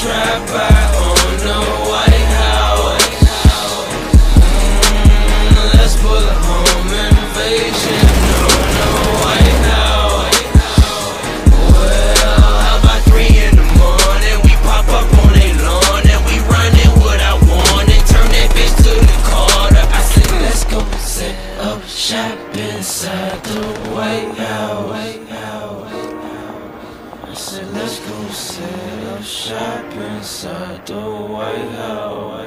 drive by on the White House. Mm, let's pull a home invasion on the White House. Well, how about three in the morning? We pop up on a lawn and we running what I want and turn that bitch to the Carter. I said, let's go set up shop inside the White House. Go set up shop inside the White House.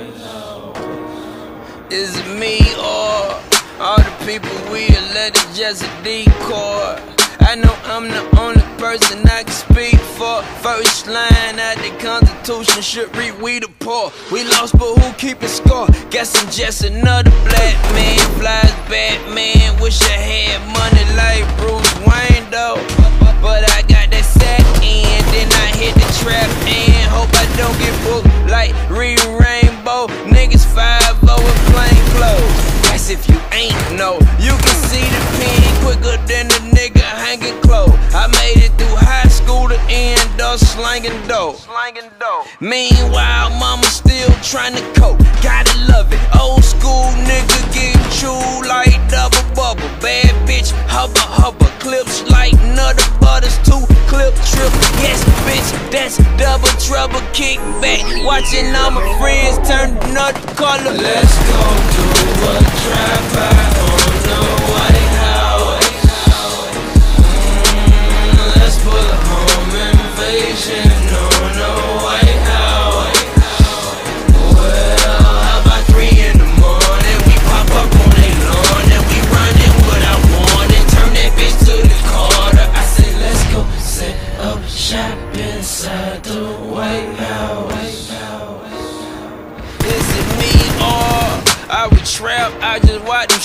Is it me or all the people we elected just a decoy? I know I'm the only person I can speak for. First line at the Constitution should read we the poor. We lost, but who keeping score? Guess I'm just another black man. Flies Batman. Wish I had money like slanging. Slanging dope. Meanwhile, mama still trying to cope. Gotta love it. Old school nigga getting chewed like double bubble. Bad bitch, hubba hubba. Clips like nutter butters. Two clip trip. Yes, bitch, that's double trouble. Kick back. Watching all my friends turn another color. Let's go do a drive-by on the White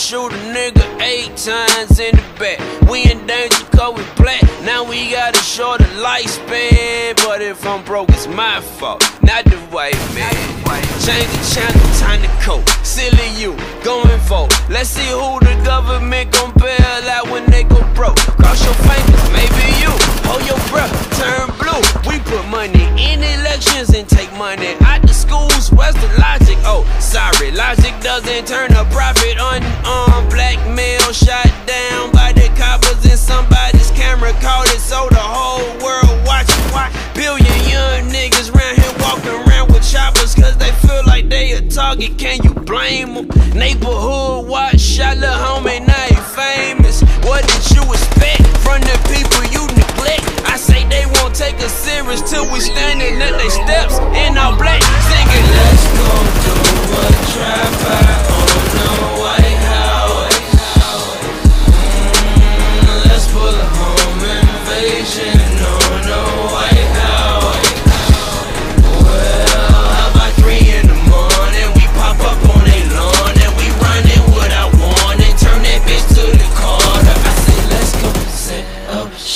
shoot a nigga eight times in the back. We in danger cause we black. Now we got a shorter lifespan. But if I'm broke, it's my fault, not the white man. Change the channel, time to cope. Silly you, going vote. Let's see who the government gon' bail out when they Can you blame them? Neighborhood watch, shot little homie, now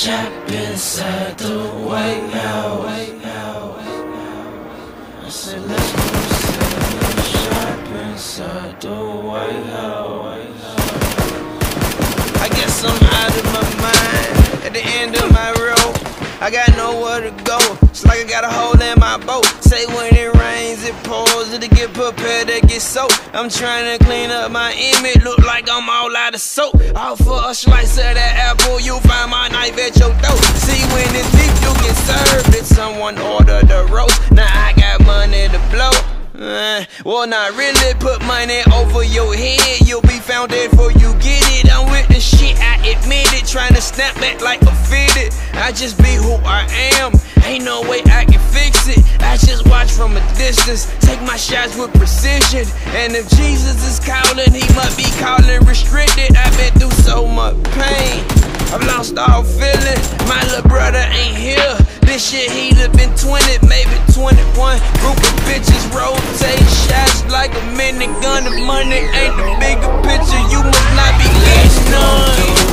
shop inside the White House. I said, let's go set up shop inside the White House. I guess I'm out of my mind at the end of my road. I got nowhere to go. Like I got a hole in my boat. Say when it rains, it pours. To get prepared to get soaked. I'm trying to clean up my image. Look like I'm all out of soap. All for a slice of that apple. You find my knife at your throat. See when it's deep, you get served. Did someone order the roast? Now I got money to blow. Uh, well, not really put money over your head. You'll be found dead before you get it. I'm with the shit, I admit it. Trying to snap back like a fitted. I just be who I am. Ain't no way I can fix it. I just watch from a distance. Take my shots with precision. And if Jesus is calling, he must be calling restricted. I've been through so much pain. I've lost all feeling. My little brother ain't here. This shit he'd have been 20, maybe 21. Group of bitches rotate shots like a minigun. The money ain't the bigger picture, you must not be getting none.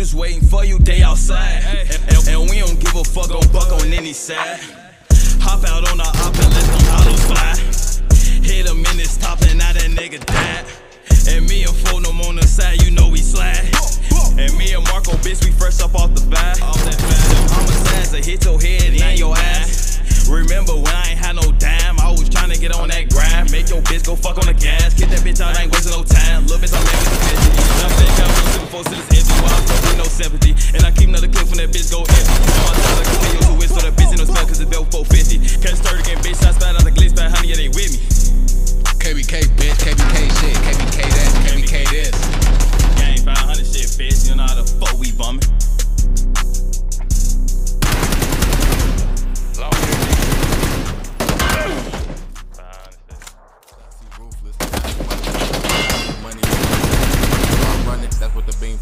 shooters waiting for you, they outside. And, and we don't give a fuck on buck on any side. Hop out on the op and let them autos fly. Hit him in his top and now that nigga died. And me and Fulham on the side, you know we slack. And me and Marco, bitch, we fresh up off the vibe. Off that vibe. Them homicides that hit your head and your ass. Remember when I ain't had no dime, I was trying to get on that grind. Make your bitch go fuck on the gas. Get that bitch out, I ain't wasting no time. Little bitch, I'm making the bitch. I'm thinking I'm looking forward to this that bitch go in.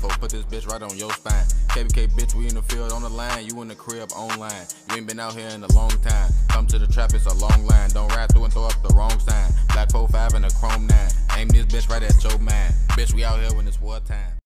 Put this bitch right on your spine. KBK bitch, we in the field on the line. You in the crib online. You ain't been out here in a long time. Come to the trap, it's a long line. Don't ride through and throw up the wrong sign. Black 4-5 and a chrome 9. Aim this bitch right at your man. Bitch, we out here when it's war time.